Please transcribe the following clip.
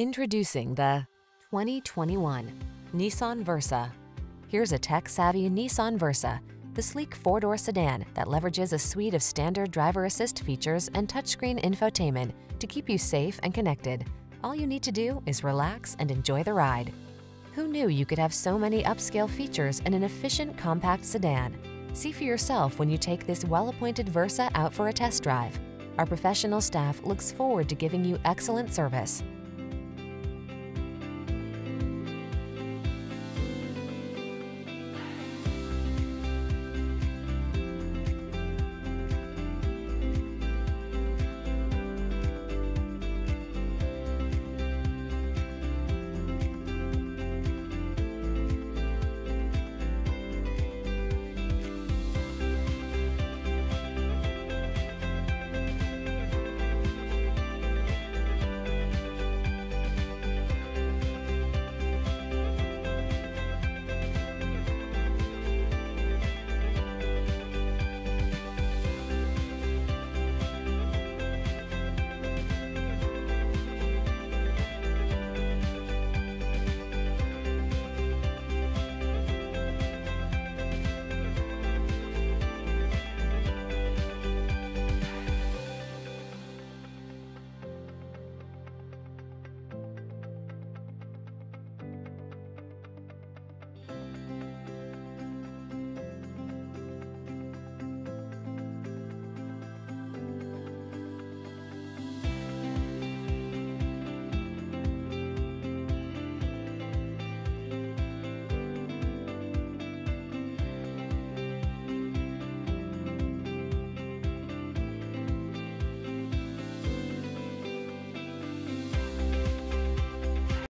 Introducing the 2021 Nissan Versa. Here's a tech-savvy Nissan Versa, the sleek four-door sedan that leverages a suite of standard driver assist features and touchscreen infotainment to keep you safe and connected. All you need to do is relax and enjoy the ride. Who knew you could have so many upscale features in an efficient compact sedan? See for yourself when you take this well-appointed Versa out for a test drive. Our professional staff looks forward to giving you excellent service.